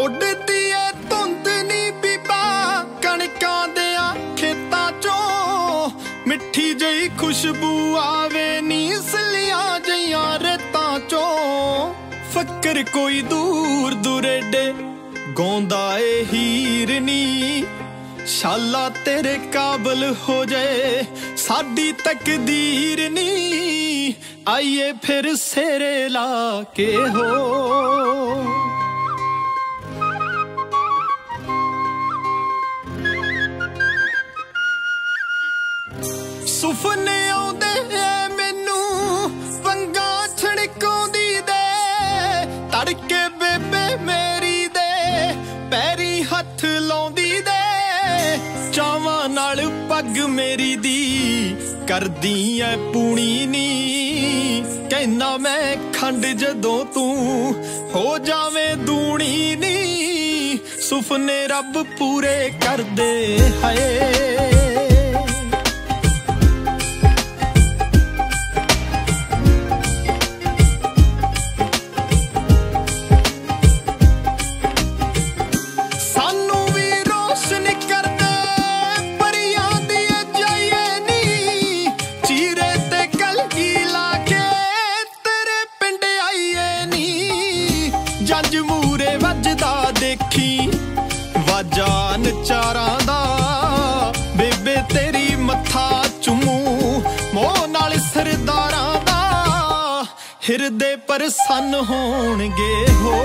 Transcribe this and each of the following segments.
ਉੱਡਦੀ ਏ ਧੁੰਦ ਨੀ ਬੀਬਾ, ਕਣਕਾਂ ਦੇ ਆ ਖੇਤਾਂ ਚੋਂ। ਮਿੱਠੀ ਜਈ ਖੁਸ਼ਬੂ ਆਵੇ ਨੀ ਸਲੀਆਂ ਜਈਆਂ ਰਤਾਂ ਚੋਂ। ਫੱਕਰ ਕੋਈ ਦੂਰ ਦੁਰੇਡੇ, ਗਾਉਂਦਾ ਏ ਹੀਰ ਨੀ। ਸ਼ਾਲਾ ਤੇਰੇ ਕਾਬਲ ਹੋ ਜਾਏ ਸਾਡੀ ਤਕਦੀਰ ਨੀ। ਆਈਏ ਫਿਰ ਸੇਰੇ ਲਾ ਕੇ ਹੋ। ਸੁਪਨੇ ਆਉਂਦੇ ਐ ਮੈਨੂੰ ਪੰਗਾ ਛੜਕਾਉਂਦੀ ਦੇ, ਤੜਕੇ ਬੇਬੇ ਮੇਰੀ ਦੇ, ਪੈਰੀ ਹੱਥ ਲਾਉਂਦੀ ਦੇ, ਚਾਵਾਂ ਨਾਲ ਪੱਗ ਮੇਰੀ ਦੀ ਕਰਦੀ ਐ ਪੂਣੀ ਨੀ। ਕਹਿਣਾ ਮੈਂ ਖੰਡ ਜਦੋਂ ਤੂੰ ਹੋ ਜਾਵੇਂ ਦੂਣੀ ਨੀ ਸੁਪਨੇ ਰੱਬ ਪੂਰੇ ਕਰਦੇ ਹਏ। ਵੱਜਦਾ ਦੇਖੀ ਵਾਜਾ ਨਚਾਰਾਂ ਦਾ। ਬੇਬੇ ਤੇਰੀ ਮੱਥਾ ਚੁੰਮੂ, ਮੋਹ ਨਾਲ ਸਰਦਾਰਾਂ ਦਾ। ਹਿਰਦੇ ਪਰਸੰਨ ਹੋਣਗੇ ਹੋ।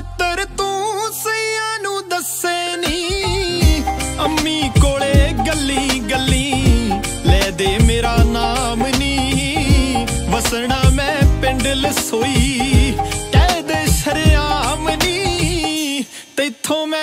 ਪਿੰਡ ਲਸੋਈ ਕਹਿ ਦੇ ਸ਼ਰਿਆਮ ਨੀ ਤੇਥੋਂ ਮੈਂ